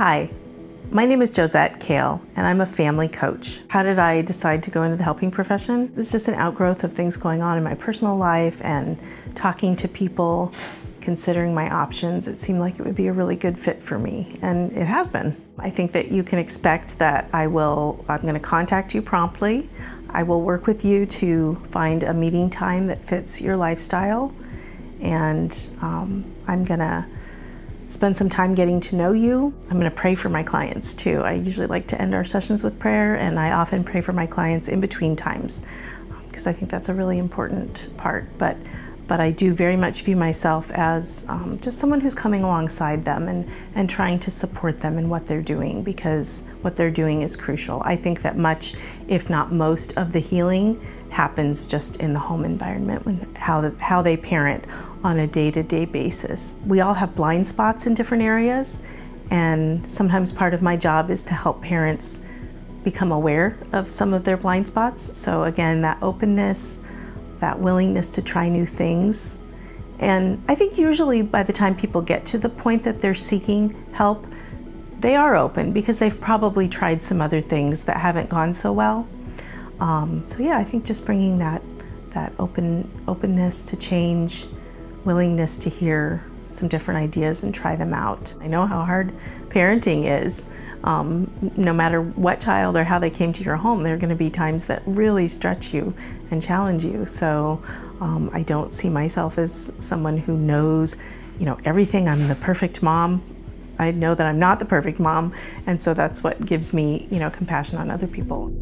Hi, my name is Josette Kale, and I'm a family coach. How did I decide to go into the helping profession? It was just an outgrowth of things going on in my personal life and talking to people, considering my options. It seemed like it would be a really good fit for me, and it has been. I think that you can expect that I will, I'm going to contact you promptly. I will work with you to find a meeting time that fits your lifestyle, and um, I'm going to spend some time getting to know you. I'm going to pray for my clients too. I usually like to end our sessions with prayer, and I often pray for my clients in between times because I think that's a really important part. But but I do very much view myself as um, just someone who's coming alongside them and, and trying to support them in what they're doing because what they're doing is crucial. I think that much, if not most, of the healing happens just in the home environment, when, how, the, how they parent on a day-to-day -day basis. We all have blind spots in different areas and sometimes part of my job is to help parents become aware of some of their blind spots. So again, that openness, that willingness to try new things. And I think usually by the time people get to the point that they're seeking help, they are open because they've probably tried some other things that haven't gone so well. Um, so yeah, I think just bringing that that open openness to change willingness to hear some different ideas and try them out. I know how hard parenting is. Um, no matter what child or how they came to your home, there are going to be times that really stretch you and challenge you. So um, I don't see myself as someone who knows, you know, everything. I'm the perfect mom. I know that I'm not the perfect mom, and so that's what gives me, you know, compassion on other people.